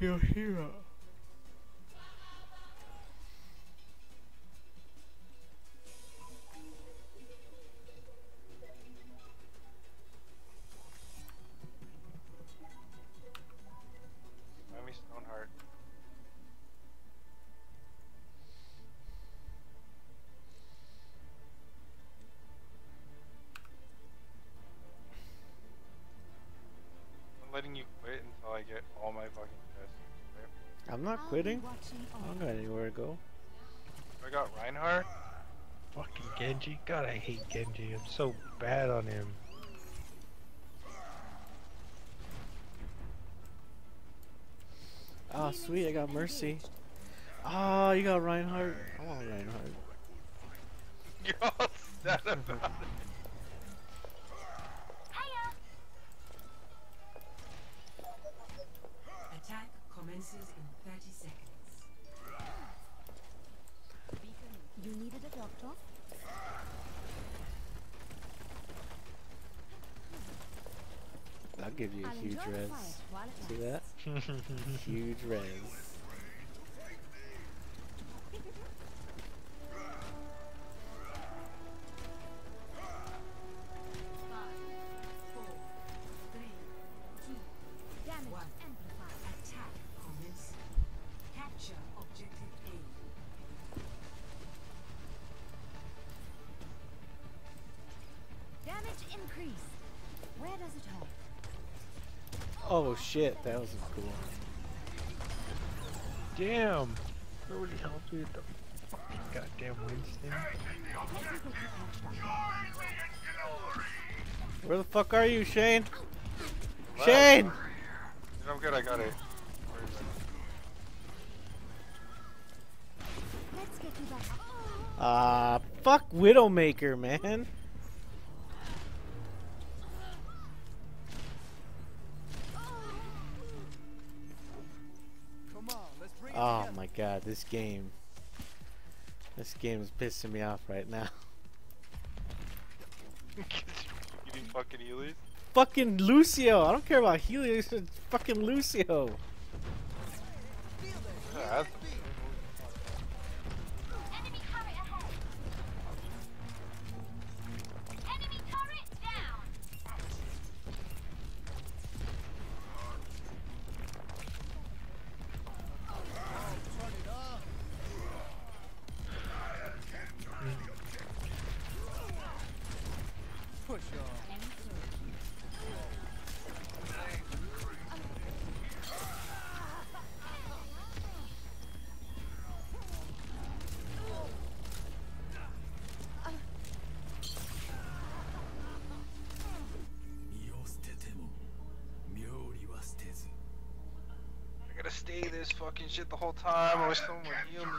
your hero. Quitting. I don't got anywhere to go. I got Reinhardt. Fucking Genji. God, I hate Genji. I'm so bad on him. Oh, sweet, I got Mercy. Oh, you got Reinhardt. I want Reinhardt. You're all sad about it. Attack commences in 30 seconds. You needed a doctor? I'll give you a I'll huge enjoy res. fight while it See that? Huge res. Oh shit, that was cool. Damn. Nobody helped me with the goddamn Winston. Technical. Where the fuck are you, Shane? Wow. Shane! I'm good, I got it. Where is it? Let's get you back. Ah, fuck Widowmaker, man. Oh my god, this game. This game is pissing me off right now. you fucking Heelys? Fucking Lucio! I don't care about Helios, it's fucking Lucio! Stay this fucking shit the whole time. I wish someone would heal me.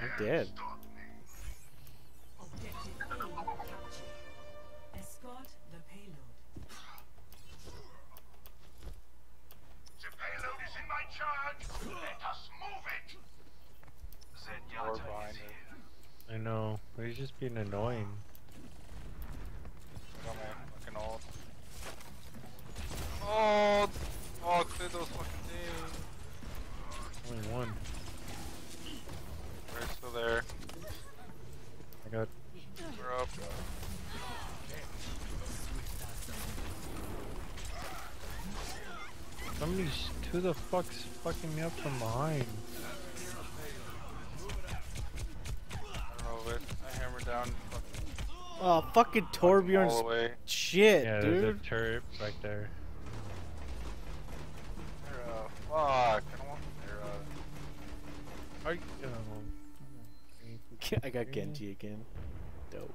I'm dead. Objective A captured. Escort the payload. The payload is in my charge. Let us move it. Zenyatta is here. I know, but he's just being annoying. Got my fucking ult. Oh, oh, clear those fucking things. Only one. We're still there. I got We're up. Somebody's who the fuck's fucking me up from behind. I don't know, but I hammer down fucking Oh, fucking all Torbjorn's the way. shit, Yeah, there's a dude. turret back there. Terra, fuck. I don't want Terra. Are you, oh, I got Genji again. Dope.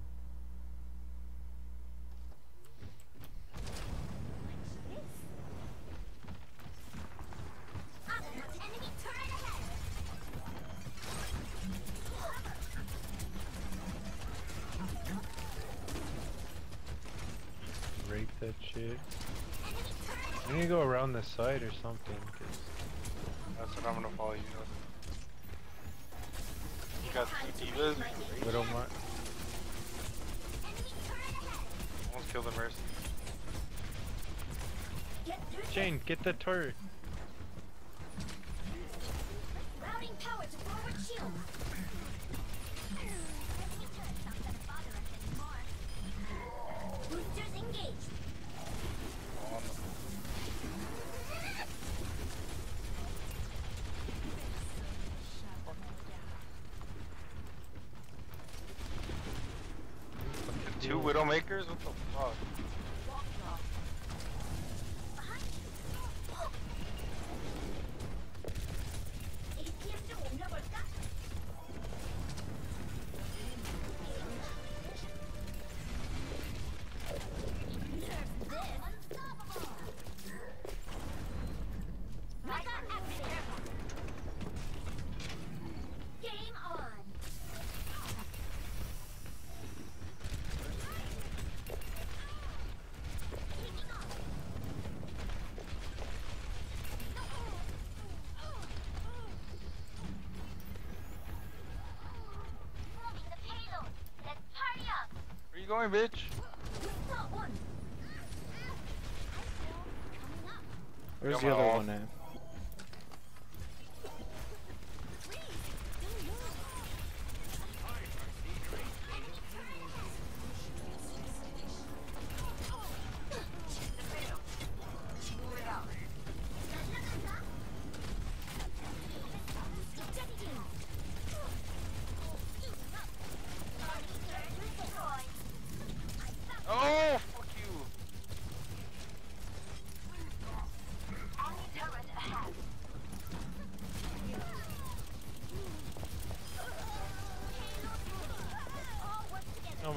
I need to go around this side or something. 'cause That's what I'm gonna follow you. You got two D.Vas. Widow Mar- Almost killed the Mercy. Jane, get the turret. Routing power to forward shield. Enemy turret's not gonna bother us anymore. Boosters engaged. On the two Widowmakers? What the fuck? Going, bitch? Got one. The other ult. one at?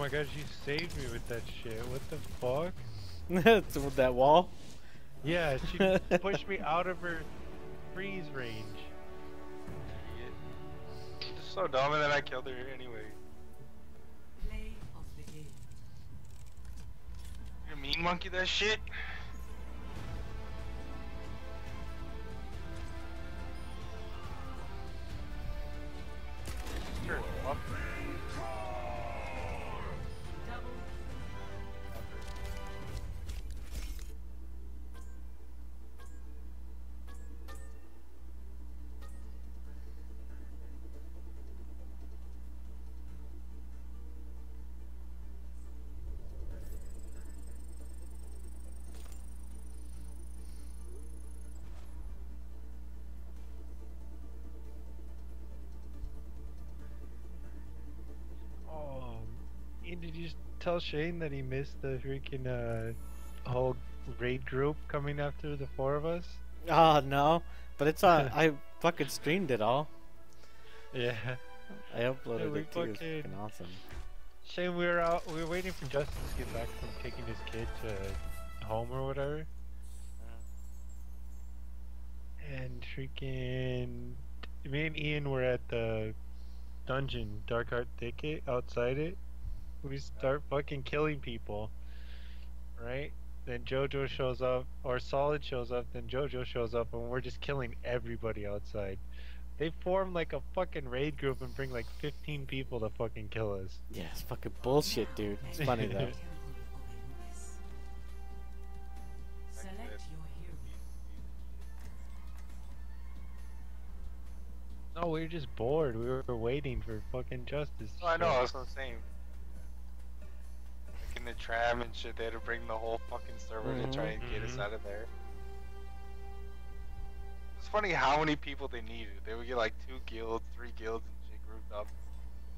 My gosh, you saved me with that shit. What the fuck? It's with that wall? Yeah, she pushed me out of her freeze range. Idiot. Just so dumb, and then I killed her anyway. Play of the game. You mean monkey that shit? And did you tell Shane that he missed the freaking uh, whole raid group coming after the four of us? Oh no, but it's on. I fucking streamed it all. Yeah. I uploaded it too. It's fucking- fucking awesome. Shane, we were out. We were waiting for Justice to get back from taking his kid to home or whatever. And freaking, me and Ian were at the dungeon, Darkheart Thicket, outside it. We start fucking killing people, right? Then JoJo shows up, or Solid shows up. Then JoJo shows up, and we're just killing everybody outside. They form like a fucking raid group and bring like 15 people to fucking kill us. Yeah, it's fucking bullshit, dude. It's funny though. Terrible of a mess. Select your hero. No, we were just bored. We were waiting for fucking justice. to Oh, I know, show that's what I'm saying. Like in the tram and shit, they had to bring the whole fucking server to try and get us Mhm. out of there. It's funny how many people they needed. They would get like two guilds, three guilds, and shit grouped up.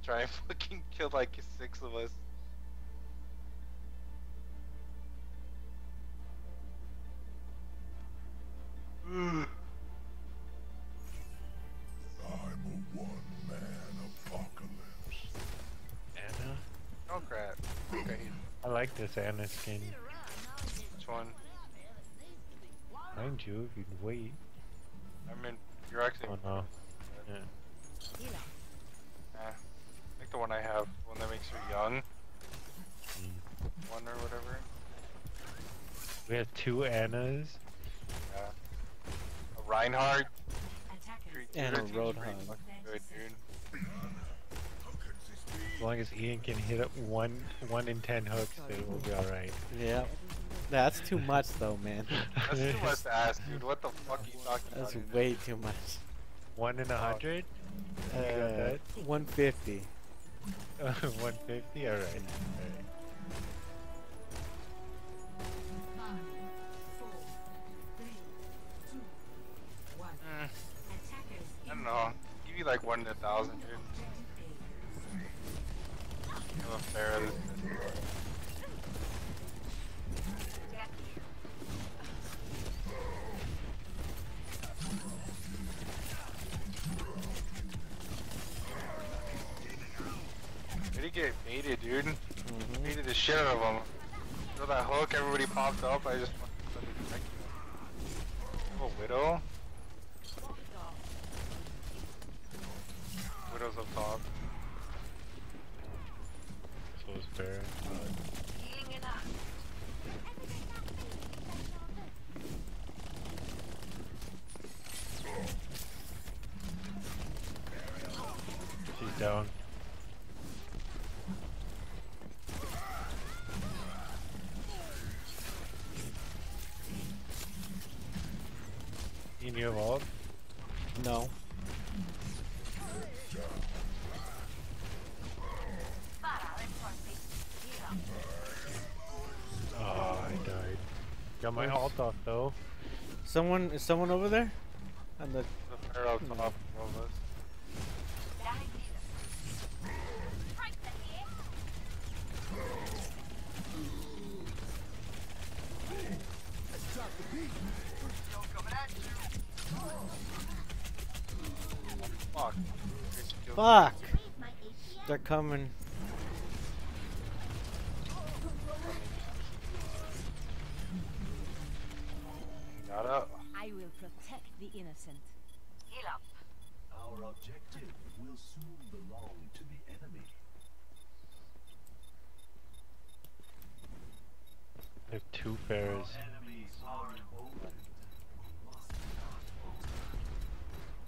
Try and fucking kill like six of us. I'm a one-man apocalypse. Like this Ana skin. Which one? Mind you, if you'd wait. I mean, you're actually. Oh no. Yeah. Eh, like the one I have, one that makes you young. Mm. One or whatever. We have two Anas. Yeah. A Reinhardt. And a team's Roadhog. pretty Good, dude. As long as Ian can hit up one one in ten hooks, it will be alright. Yeah. That's too much though, man. That's too much to ask, dude. What the fuck are you talking That's about? dude? way too much. One in a hundred? Uh, that? 150. 150? Alright. Alright. Five, four, three, two, one. Mm, I don't know. Give you like one in a thousand, dude. Have a fair of this. Did he get baited, dude? Mhm. Baited the shit out of him. Throw that hook, everybody popped up. I just fucking started connecting him. Oh, Widow? Widow's up top. So it's fair. She's down. You ult? No. Oh, I died. Got my ult off though. Someone is someone over there? And the The Pharah up top of us. Fuck. fuck. They're coming. Got up. I will protect the innocent. Heal up. Our objective will soon belong to the enemy. I have two Pharahs.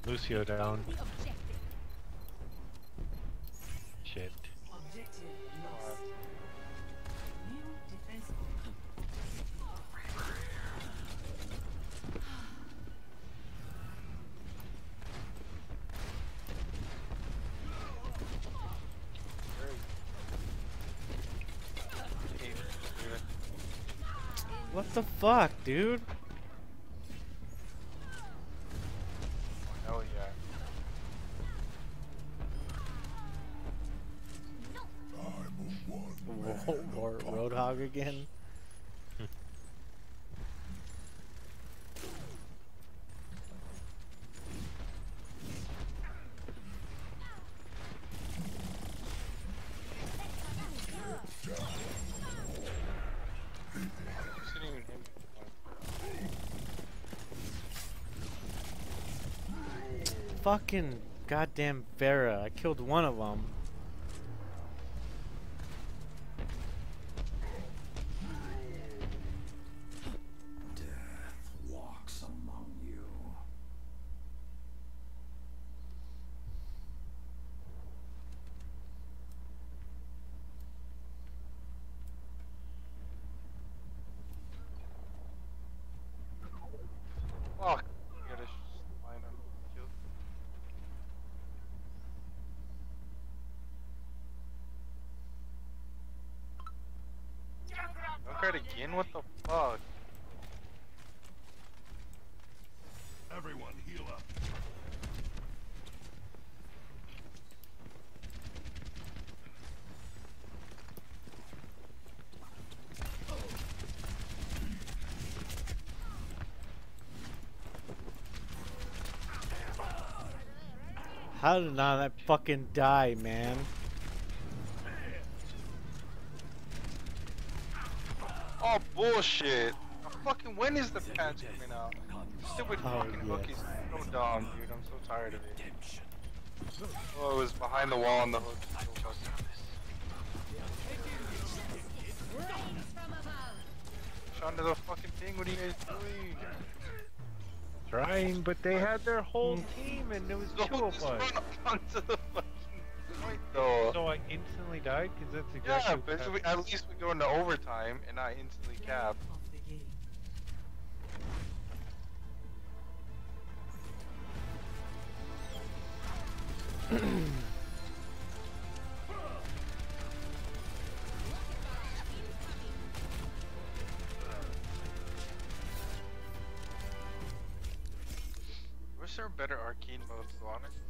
Lucio down. Shit. What the fuck, dude? Again? Fucking goddamn Vera. I killed one of them. Death walks among you. Fuck. You gotta sh- line up kill. Junkrat again? What the fuck? Everyone heal up. How did none of that fucking die, man? Bullshit. Fucking when is the patch coming out? Stupid Oh, fucking hook yes. is so dumb, dude. I'm so tired of it. Oh, it was behind the wall on the hook. So fucking- Push onto the fucking thing. What are you guys doing? Trying, but they had their whole team and there was two Don't of us. onto the fucking point though. So I instantly died because that's yeah, but what we, at least we go into overtime and not instantly cap. Of. Was there a better arcade mode, to be honest?